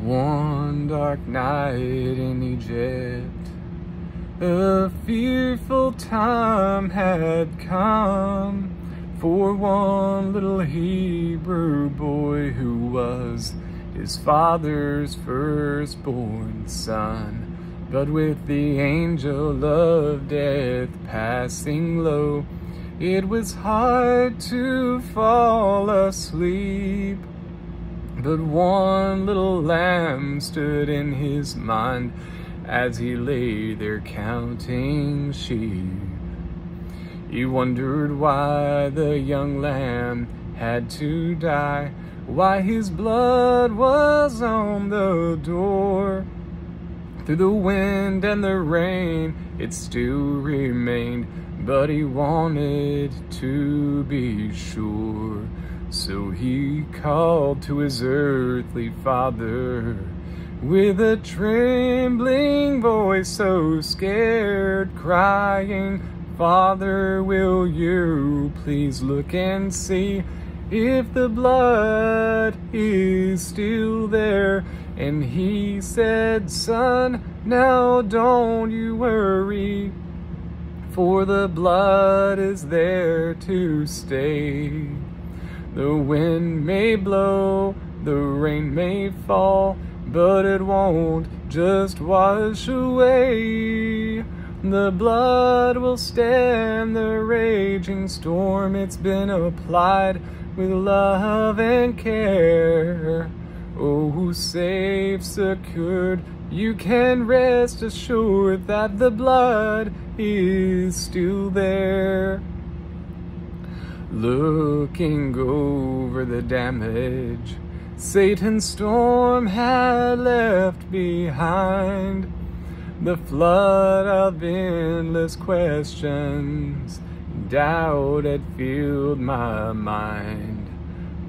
One dark night in Egypt, a fearful time had come for one little Hebrew boy who was his father's firstborn son. But with the angel of death passing low, it was hard to fall asleep. But one little lamb stood in his mind as he lay there counting sheep. He wondered why the young lamb had to die, why his blood was on the door. Through the wind and the rain, it still remained, but he wanted to be sure. So he called to his earthly father with a trembling voice, so scared, crying, Father, will you please look and see if the blood is still there? And he said, Son, now don't you worry, for the blood is there to stay. The wind may blow, the rain may fall, but it won't just wash away. The blood will stand the raging storm. It's been applied with love and care. Oh, safe, secured, you can rest assured that the blood is still there. Looking over the damage Satan's storm had left behind, the flood of endless questions, doubt had filled my mind.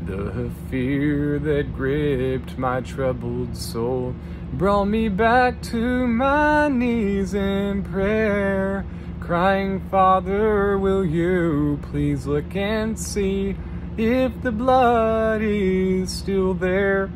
The fear that gripped my troubled soul brought me back to my knees in prayer crying, Father, will you please look and see if the blood is still there?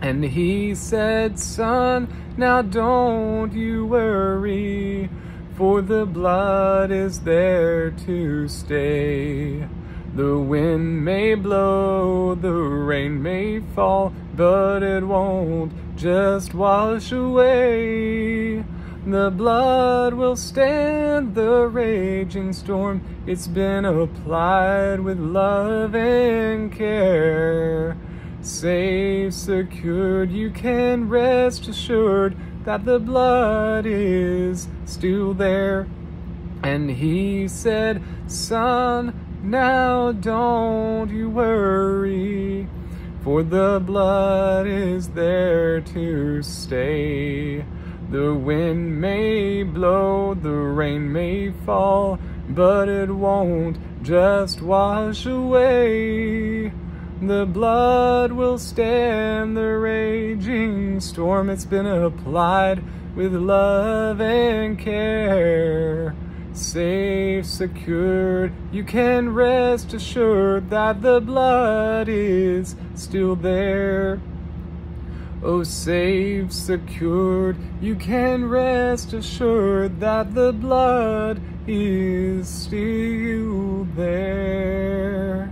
And he said, Son, now don't you worry, for the blood is there to stay. The wind may blow, the rain may fall, but it won't just wash away. The blood will stand the raging storm. It's been applied with love and care. Safe, secured, you can rest assured that the blood is still there. And he said, Son, now don't you worry, for the blood is there to stay. The wind may blow, the rain may fall, but it won't just wash away. The blood will stand the raging storm. It's been applied with love and care. Safe, secured, you can rest assured that the blood is still there. Oh, safe, secured, you can rest assured that the blood is still there.